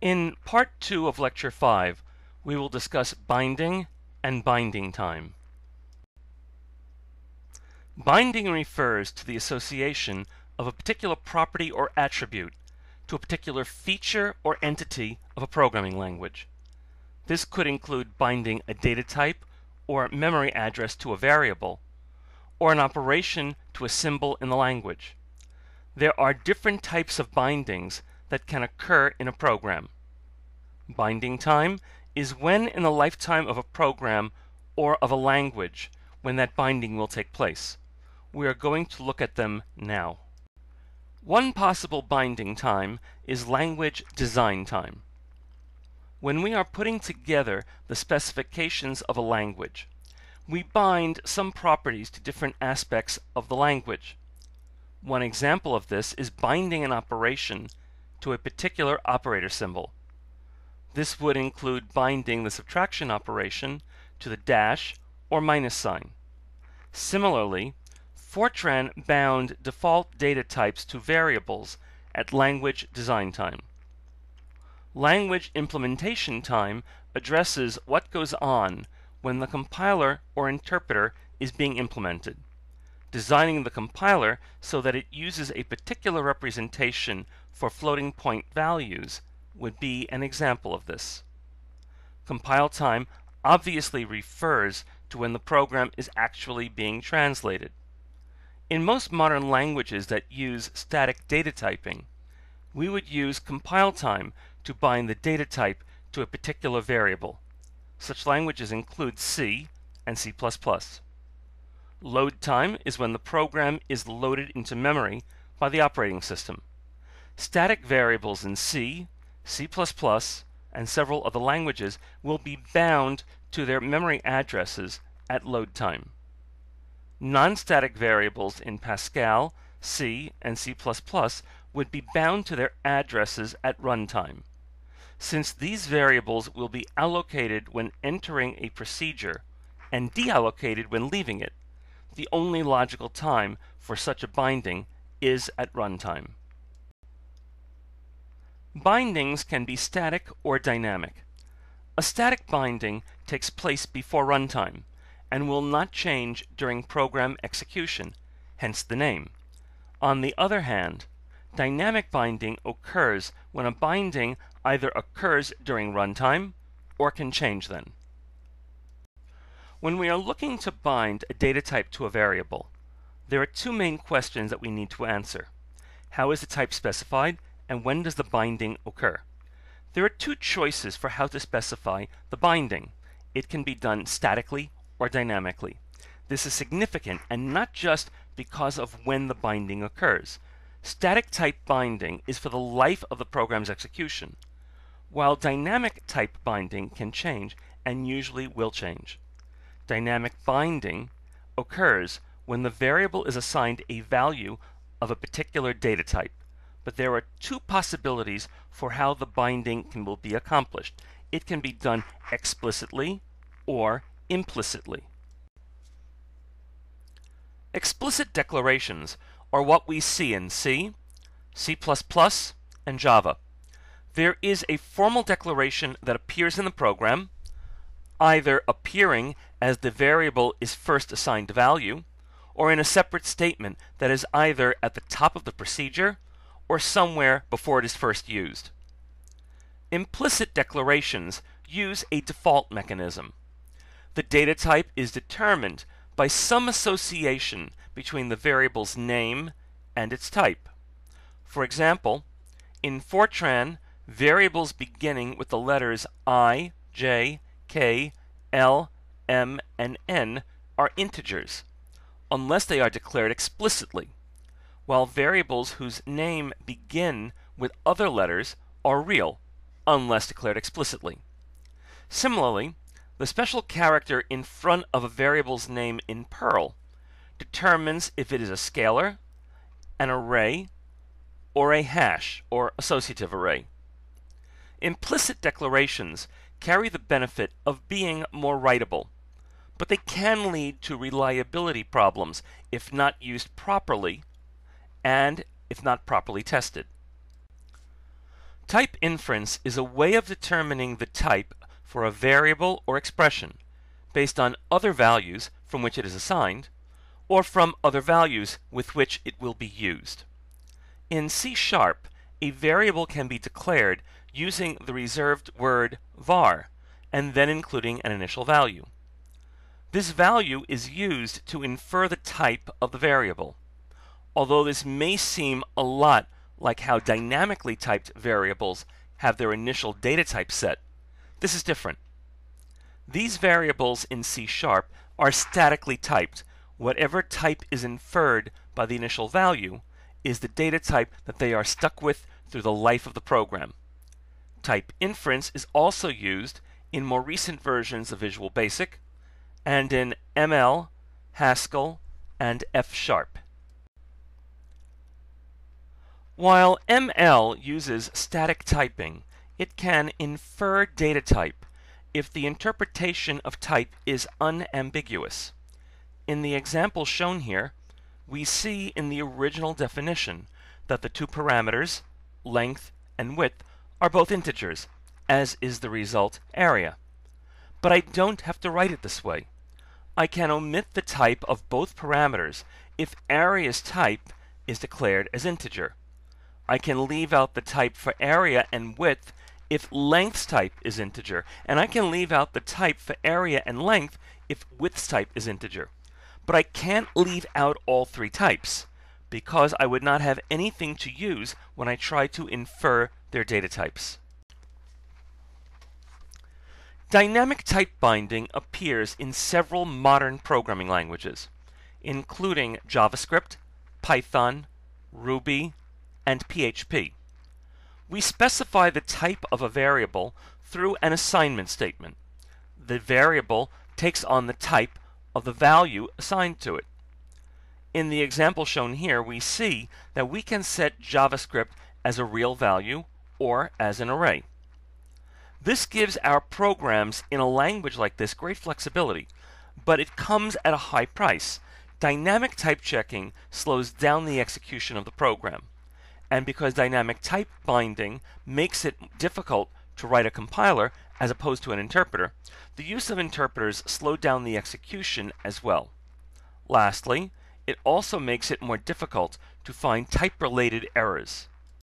In part 2 of lecture 5, we will discuss binding and binding time. Binding refers to the association of a particular property or attribute to a particular feature or entity of a programming language. This could include binding a data type or memory address to a variable, or an operation to a symbol in the language. There are different types of bindings that can occur in a program. Binding time is when in the lifetime of a program or of a language when that binding will take place. We are going to look at them now. One possible binding time is language design time. When we are putting together the specifications of a language, we bind some properties to different aspects of the language. One example of this is binding an operation to a particular operator symbol. This would include binding the subtraction operation to the dash or minus sign. Similarly, Fortran bound default data types to variables at language design time. Language implementation time addresses what goes on when the compiler or interpreter is being implemented. Designing the compiler so that it uses a particular representation for floating point values would be an example of this. Compile time obviously refers to when the program is actually being translated. In most modern languages that use static data typing, we would use compile time to bind the data type to a particular variable. Such languages include C and C++. Load time is when the program is loaded into memory by the operating system. Static variables in C, C++, and several other languages will be bound to their memory addresses at load time. Non-static variables in Pascal, C, and C++ would be bound to their addresses at runtime. Since these variables will be allocated when entering a procedure and deallocated when leaving it, the only logical time for such a binding is at runtime. Bindings can be static or dynamic. A static binding takes place before runtime and will not change during program execution, hence the name. On the other hand, dynamic binding occurs when a binding either occurs during runtime or can change then. When we are looking to bind a data type to a variable, there are two main questions that we need to answer. How is the type specified and when does the binding occur? There are two choices for how to specify the binding. It can be done statically or dynamically. This is significant and not just because of when the binding occurs. Static type binding is for the life of the program's execution, while dynamic type binding can change and usually will change. Dynamic binding occurs when the variable is assigned a value of a particular data type but there are two possibilities for how the binding can will be accomplished. It can be done explicitly or implicitly. Explicit declarations are what we see in C, C++, and Java. There is a formal declaration that appears in the program, either appearing as the variable is first assigned value, or in a separate statement that is either at the top of the procedure or somewhere before it is first used. Implicit declarations use a default mechanism. The data type is determined by some association between the variable's name and its type. For example, in Fortran, variables beginning with the letters I, J, K, L, M, and N are integers, unless they are declared explicitly while variables whose name begin with other letters are real, unless declared explicitly. Similarly, the special character in front of a variable's name in Perl determines if it is a scalar, an array, or a hash or associative array. Implicit declarations carry the benefit of being more writable, but they can lead to reliability problems if not used properly and if not properly tested. Type inference is a way of determining the type for a variable or expression based on other values from which it is assigned, or from other values with which it will be used. In C Sharp, a variable can be declared using the reserved word var, and then including an initial value. This value is used to infer the type of the variable. Although this may seem a lot like how dynamically typed variables have their initial data type set, this is different. These variables in C Sharp are statically typed. Whatever type is inferred by the initial value is the data type that they are stuck with through the life of the program. Type inference is also used in more recent versions of Visual Basic and in ML, Haskell, and F Sharp. While ML uses static typing, it can infer data type if the interpretation of type is unambiguous. In the example shown here, we see in the original definition that the two parameters, length and width, are both integers, as is the result area. But I don't have to write it this way. I can omit the type of both parameters if area's type is declared as integer. I can leave out the type for area and width if length's type is integer, and I can leave out the type for area and length if width's type is integer. But I can't leave out all three types because I would not have anything to use when I try to infer their data types. Dynamic type binding appears in several modern programming languages, including JavaScript, Python, Ruby, and PHP. We specify the type of a variable through an assignment statement. The variable takes on the type of the value assigned to it. In the example shown here, we see that we can set JavaScript as a real value or as an array. This gives our programs in a language like this great flexibility, but it comes at a high price. Dynamic type checking slows down the execution of the program and because dynamic type binding makes it difficult to write a compiler as opposed to an interpreter, the use of interpreters slowed down the execution as well. Lastly, it also makes it more difficult to find type-related errors.